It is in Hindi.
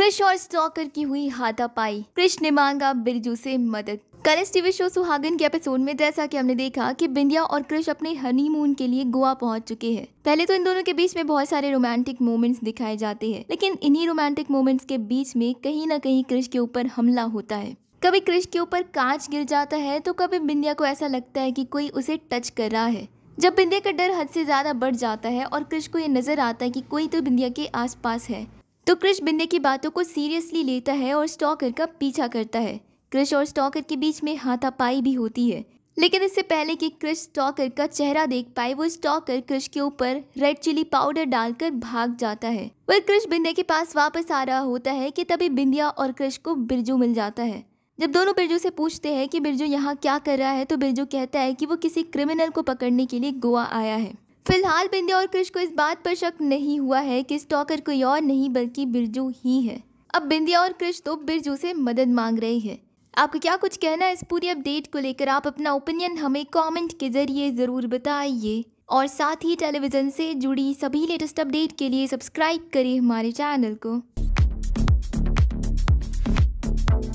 क्रिश और स्टॉकर की हुई हाथापाई। क्रिश ने मांगा बिरजू से मदद। कल टीवी शो सुहागन के एपिसोड में जैसा कि हमने देखा कि बिंदिया और क्रिश अपने हनीमून के लिए गोवा पहुँच चुके हैं। पहले तो इन दोनों के बीच में बहुत सारे रोमांटिक मोमेंट्स दिखाए जाते हैं, लेकिन इन्हीं रोमांटिक मोमेंट्स के बीच में कहीं ना कहीं क्रिश के ऊपर हमला होता है। कभी क्रिश के ऊपर कांच गिर जाता है तो कभी बिंदिया को ऐसा लगता है कि कोई उसे टच कर रहा है। जब बिंदिया का डर हद से ज़्यादा बढ़ जाता है और क्रिश को ये नज़र आता है कि कोई तो बिंदिया के आसपास है। तो क्रिश बिंदिया की बातों को सीरियसली लेता है और स्टॉकर का पीछा करता है। क्रिश और स्टॉकर के बीच में हाथापाई भी होती है। लेकिन इससे पहले कि क्रिश स्टॉकर का चेहरा देख पाए, वो स्टॉकर क्रिश के ऊपर रेड चिली पाउडर डालकर भाग जाता है। वह क्रिश बिंदिया के पास वापस आ रहा होता है कि तभी बिंदिया और क्रिश को बिरजू मिल जाता है। जब दोनों बिरजू से पूछते हैं कि बिरजू यहाँ क्या कर रहा है तो बिरजू कहता है कि वो किसी क्रिमिनल को पकड़ने के लिए गोवा आया है। फ़िलहाल बिंदिया और क्रिश को इस बात पर शक नहीं हुआ है कि स्टॉकर कोई और नहीं, बल्कि बिरजू ही है। अब बिंदिया और क्रिश तो बिरजू से मदद मांग रहे हैं। आपको क्या कुछ कहना है इस पूरी अपडेट को लेकर? आप अपना ओपिनियन हमें कमेंट के ज़रिए ज़रूर बताइए। और साथ ही टेलीविज़न से जुड़ी सभी लेटेस्ट अपडेट के लिए सब्सक्राइब करें हमारे चैनल को।